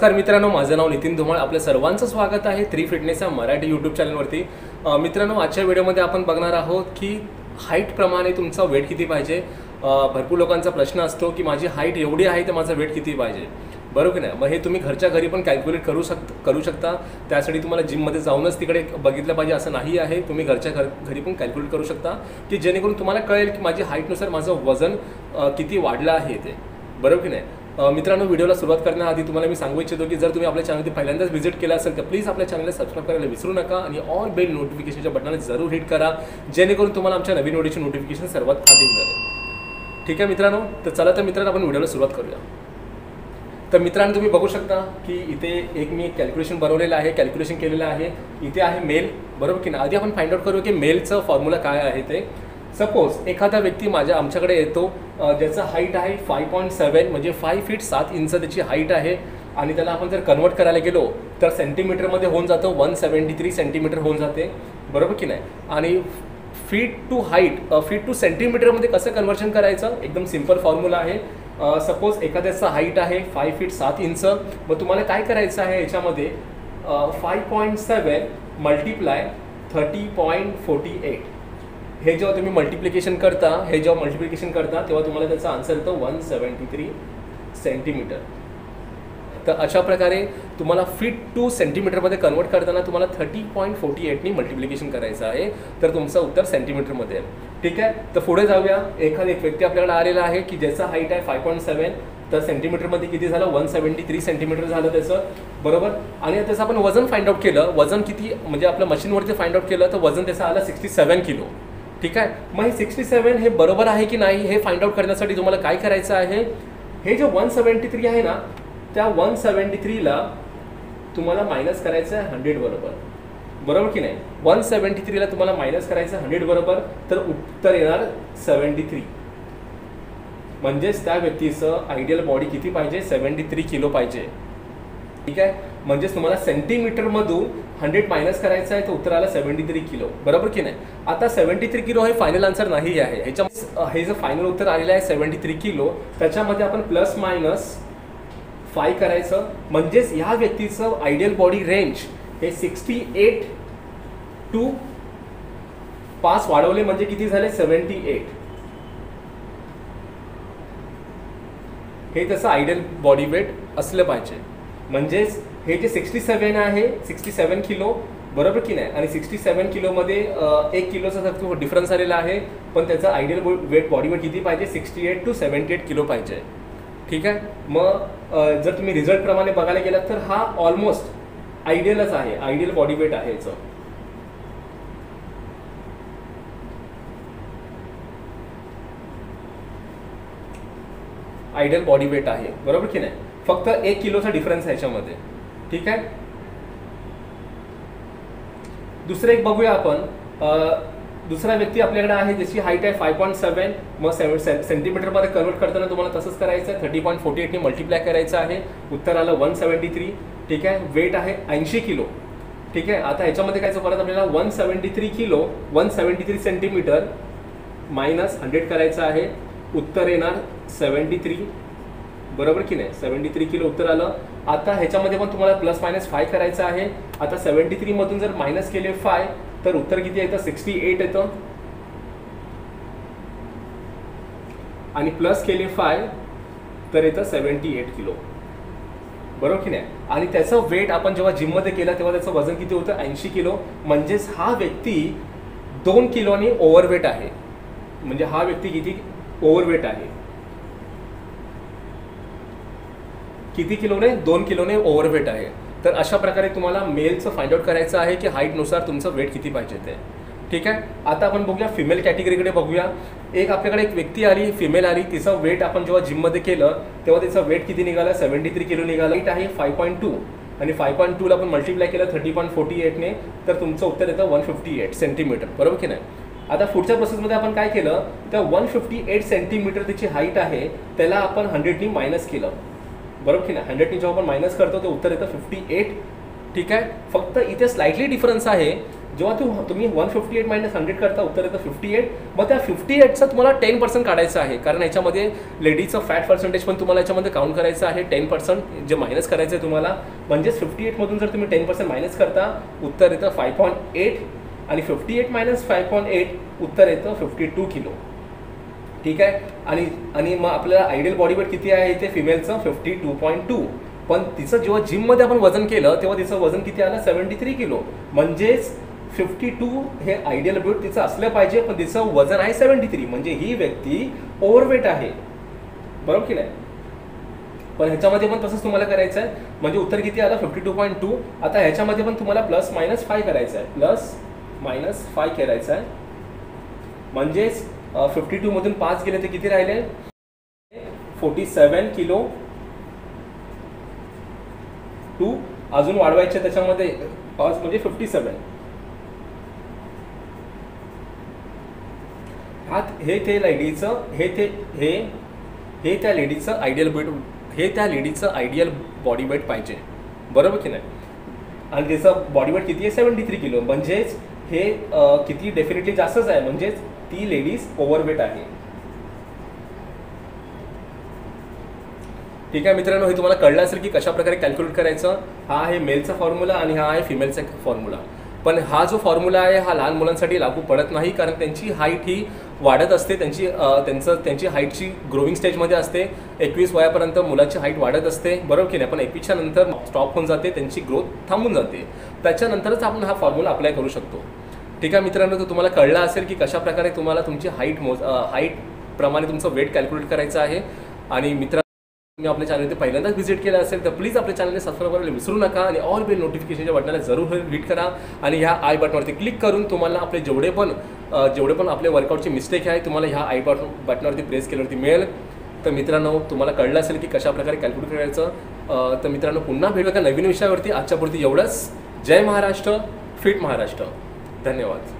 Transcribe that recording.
नमस्कार मित्रांनो माझं नाव नितीन धुमाळ. आपल्या सर्वांचं स्वागत आहे थ्री फिटनेस या मराठी यूट्यूब चॅनलवरती मित्रांनो आजच्या व्हिडिओमध्ये आपण बघणार आहोत की हाईटप्रमाणे तुमचा वेट किती पाहिजे? भरपूर लोकांचा प्रश्न असतो की माझी हाईट एवढी आहे तर माझा वेट किती पाहिजे? बरोबर की नाही मग हे तुम्ही घरच्या घरी पण कॅल्क्युलेट करू शक करू शकता. त्यासाठी तुम्हाला जिममध्ये जाऊनच तिकडे बघितलं पाहिजे असं नाही आहे. तुम्ही घरच्या घर घरी पण कॅल्क्युलेट करू शकता की जेणेकरून तुम्हाला कळेल की माझी हाईटनुसार माझं वजन किती वाढलं आहे ते. बरोबर की नाही? मित्रांनो व्हिडिओला सुरुवात करण्याआधी तुम्हाला मी सांगू इच्छितो की जर तुम्ही आपल्या चॅनलवरती पहिल्यांदाच व्हिजिट केला असेल तर प्लीज आपल्या चॅनलला सबस्क्राईब करायला विसरू नका आणि ऑल बेल नोटिफिकेशनच्या बटनाला जरूर हिट करा जेणेकरून तुम्हाला आमच्या नवीन व्हिडिओची नोटिफिकेशन सर्वात आधी मिळेल. ठीक आहे मित्रांनो? तर चला तर मित्रांनो आपण व्हिडिओला सुरुवात करूया. तर मित्रांनो तुम्ही बघू शकता की इथे एक मी कॅल्क्युलेशन बनवलेलं आहे कॅल्क्युलेशन केलेलं आहे. इथे आहे मेल बरोबर की नाही? आधी आपण फाइंड आउट करू की मेलचं फॉर्म्युला काय आहे ते. सपोज एखादा व्यक्ती माझ्या आमच्याकडे येतो ज्याचं हाईट आहे फाय पॉईंट सेवन म्हणजे फाय फीट सात इंच त्याची हाईट आहे आणि त्याला आपण जर कन्वर्ट करायला गेलो तर सेंटीमीटरमध्ये होऊन जातं वन सेवन्टी थ्री सेंटीमीटर होऊन जाते. बरोबर की नाही? आणि feet to height feet to सेंटीमीटरमध्ये कसं कन्वर्जन करायचं? एकदम सिंपल फॉर्म्युला आहे. सपोज एखाद्याचा हाईट आहे फाय फीट सात इंच मग तुम्हाला काय करायचं आहे याच्यामध्ये? Five point seven multiply thirty point forty eight हे जेव्हा तुम्ही मल्टिप्लिकेशन करता हे जेव्हा मल्टिप्लिकेशन करता तेव्हा तुम्हाला त्याचा आन्सर येतो वन सेवन्टी थ्री सेंटीमीटर तर अशा प्रकारे तुम्हाला फीट टू सेंटीमीटरमध्ये कन्वर्ट करताना तुम्हाला थर्टी पॉईंट फोर्टी एटनी मल्टिप्लिकेशन करायचं आहे. तर तुमचं उत्तर सेंटीमीटरमध्ये आहे. ठीक आहे? तर पुढे जाऊया. एखादा एक व्यक्ती आपल्याकडे आलेला आहे की ज्याचा हाईट आहे फाय पॉईंट सेवन तर सेंटीमीटरमध्ये किती झालं? वन सेवन्टी थ्री सेंटीमीटर झालं त्याचं. बरोबर? आणि त्याचं आपण वजन फाइंड आउट केलं. वजन किती? म्हणजे आपल्या मशीनवरती फाइंड आउट केलं तर वजन त्याचं आलं सिक्स्टी सेवन किलो. ठीक आहे? मग हे सिक्स्टी सेवन हे बरोबर आहे की नाही? हे फाइंड आउट करण्यासाठी तुम्हाला काय करायचं आहे? हे जे वन सेवन्टी थ्री आहे ना त्या वन सेवन्टी थ्रीला तुम्हाला मायनस करायचं आहे हंड्रेड बरोबर. बरोबर की नाही? वन सेवन्टी थ्रीला तुम्हाला मायनस करायचं हंड्रेड बरोबर तर उत्तर येणार सेवन्टी थ्री म्हणजेच त्या व्यक्तीचं आयडियल बॉडी किती पाहिजे? सेवन्टी थ्री किलो पाहिजे. ठीक आहे? म्हणजेच तुम्हाला सेंटीमीटरमधून हंड्रेड मायनस करायचं आहे तर उत्तर आलं सेवन्टी थ्री किलो. बरोबर की नाही? आता सेवन्टी थ्री किलो हे फायनल आन्सर नाही आहे. ह्याच्या हे जे फायनल उत्तर आलेलं आहे सेवन्टी थ्री किलो त्याच्यामध्ये आपण प्लस मायनस फाय करायचं. म्हणजेच ह्या व्यक्तीचं आयडियल बॉडी रेंज हे सिक्स्टी एट टू पाच वाढवले म्हणजे किती झाले? सेवन्टी एट हे त्याचं आयडियल बॉडी वेट असलं पाहिजे. म्हणजेच हे जे सिक्स्टी सेवन आहे सिक्स्टी सेवन किलो बरोबर की नाही? आणि सिक्स्टी सेवन किलोमध्ये एक किलोचा डिफरन्स आलेला आहे पण त्याचं आयडियल वेट बॉडी वेट किती पाहिजे? Sixty eight to seventy eight kilo पाहिजे. ठीक आहे? मग जर तुम्ही रिझल्टप्रमाणे बघायला गेलात तर हा ऑलमोस्ट आयडियलच आहे. आयडियल बॉडी वेट आहे याचं. आयडियल बॉडी वेट आहे. बरोबर की नाही? फक्त एक किलोचा डिफरन्स आहे याच्यामध्ये. ठीक आहे? दुसरं एक बघूया आपण. दुसरा व्यक्ती आपल्याकडे आहे ज्याची हाईट आहे फाय पॉईंट सेवन मग सेवन सेंटीमीटरमध्ये कन्वर्ट करताना तुम्हाला तसंच करायचं आहे. थर्टी पॉईंट फोर्टी एटने मल्टिप्लाय करायचं आहे. उत्तर आलं वन सेवन्टी थ्री ठीक आहे? वेट आहे ऐंशी किलो. ठीक आहे? आता ह्याच्यामध्ये काय परत आपल्याला? One seventy three kilo one seventy three centimetre minus hundred करायचं आहे. उत्तर येणार सेवन्टी थ्री बरोबर की नाही? सेवन्टी थ्री किलो उत्तर आलं. आता ह्याच्यामध्ये पण तुम्हाला प्लस मायनस फाय करायचं आहे. आता सेवन्टी थ्री मधून जर मायनस केले फाय तर उत्तर किती येतं सिक्स्टी एट येतं. आणि प्लस केले फाय तर येतं सेवन्टी एट किलो. बरोबर की नाही? आणि त्याचं वेट आपण जेव्हा जिममध्ये केलं तेव्हा त्याचं वजन किती होतं? ऐंशी किलो. म्हणजेच हा व्यक्ती दोन किलोने ओव्हरवेट आहे. म्हणजे हा व्यक्ती किती? ओव्हरवेट आहे. किती किलोने? दोन किलोने ओव्हरवेट आहे. तर अशा प्रकारे तुम्हाला मेलचं फाइंड आउट करायचं आहे की हाईटनुसार तुमचं वेट किती पाहिजे ते. ठीक आहे? आता आपण बघूया फिमेल कॅटेगरीकडे बघूया. एक आपल्याकडे एक व्यक्ती आली फिमेल आली. तिचं वेट आपण जेव्हा जिममध्ये केलं तेव्हा तिचं वेट किती निघालं? सेवन्टी थ्री किलो निघालं. वेट आहे फाय पॉईंट टू आणि फाय पॉईंट टूला आपण मल्टिप्लाय केलं थर्टी पॉईंट फोर्टी एटने तर तुमचं उत्तर येतं वन फिफ्टी एट सेंटीमीटर बरोबर की नाही? आता पुढच्या प्रोसेसमध्ये आपण काय केलं? तर वन फिफ्टी एट सेंटीमीटर तिची हाईट आहे त्याला आपण हंड्रेडनी मायनस केलं. बरोबर की नाही? हंड्रेडनी जेव्हा आपण मायनस करतो ते उत्तर येतं फिफ्टी एट ठीक आहे? फक्त इथे स्लाइटली डिफरन्स आहे. जेव्हा तू तुम्ही one fifty eight minus hundred करता उत्तर येतं फिफ्टी एट मग त्या फिफ्टी एटचं तुम्हाला टेन पर्सेंट काढायचं आहे. कारण याच्यामध्ये लेडीजचं फॅट पर्सेंटेज पण तुम्हाला याच्यामध्ये काउंट करायचं आहे. टेन पर्सेंट जे मायनस करायचं आहे तुम्हाला म्हणजेच फिफ्टी एटमधून जर तुम्ही टेन पर्सेंट मायनस करता उत्तर येतं फाय पॉईंट एट आणि fifty eight minus five point eight उत्तर येतं फिफ्टी टू किलो. ठीक आहे? आणि आणि मग आपल्याला आयडियल बॉडी वेट किती आहे ते फिमेलचं फिफ्टी टू पॉईंट टू पण तिचं जेव्हा जिममध्ये आपण वजन केलं तेव्हा तिचं वजन किती आलं? Seventy three kilo. म्हणजेच फिफ्टी टू हे आयडियल वेट तिचं असलं पाहिजे पण तिचं वजन आहे सेवन्टी थ्री म्हणजे ही व्यक्ती ओव्हरवेट आहे. बरोबर की नाही? पण ह्याच्यामध्ये पण तसंच तुम्हाला करायचं आहे म्हणजे उत्तर किती आलं? फिफ्टी टू पॉईंट टू आता ह्याच्यामध्ये पण तुम्हाला प्लस मायनस फाय करायचं आहे प्लस मायनस फाय करायचं आहे म्हणजेच फिफ्टी टू मधून पाच गेले ते किती राहिले? Forty seven kilo. टू अजून वाढवायचे त्याच्यामध्ये पाच म्हणजे फिफ्टी सेवन हात हे ते लेडीचं हे ते हे हे त्या लेडीचं आयडियल बेट हे त्या लेडीचं आयडियल बॉडी वेट पाहिजे. बरोबर की नाही? आणि त्याचं बॉडी वेट किती आहे? Seventy three kilo. म्हणजेच हे किती डेफिनेटली जास्तच आहे. म्हणजेच ती लेडीज ओव्हरवेट आहे. ठीक आहे मित्रांनो हे तुम्हाला कळलं असेल की कशा प्रकारे कॅल्क्युलेट करायचं? हा आहे मेलचा फॉर्म्युला आणि हा आहे फिमेलचा फॉर्म्युला पण हा जो फॉर्म्युला आहे हा लहान मुलांसाठी लागू पडत नाही कारण त्यांची हाईट ही वाढत असते. त्यांची त्यांचं त्यांची हाईटची ग्रोविंग स्टेजमध्ये असते. एकवीस वयापर्यंत मुलाची हाईट वाढत असते. बरोबर की नाही? पण एकवीसच्या नंतर स्टॉप होऊन जाते त्यांची ग्रोथ थांबून जाते. त्याच्यानंतरच आपण हा फॉर्म्युला अप्लाय करू शकतो. ठीक आहे मित्रांनो तर तुम्हाला कळलं असेल की कशा प्रकारे तुम्हाला तुमची हाईट मोज हाईट प्रमाणे तुमचं वेट कॅल्क्युलेट करायचं आहे. आणि मित्रांनो तुम्ही आपल्या चॅनल पहिल्यांदाच व्हिजिट केलं असेल तर प्लीज आपल्या चॅनलने सबस्क्राईब करायला विसरू नका आणि ऑल बेल नोटिफिकेशनच्या बटनाला जरूर हिट करा. आणि ह्या आय बटनवरती क्लिक करून तुम्हाला आपले जेवढे पण जेवढे पण आपले वर्कआउटचे मिस्टेक आहे तुम्हाला ह्या आय बटन बटनावरती प्रेस केल्यावरती मिळेल. तर मित्रांनो तुम्हाला कळलं असेल की कशा प्रकारे कॅल्क्युलेट करायचं तर मित्रांनो पुन्हा भेटू का नवीन विषयावरती. आजच्यापुरती एवढंच. जय महाराष्ट्र फिट महाराष्ट्र. धन्यवाद.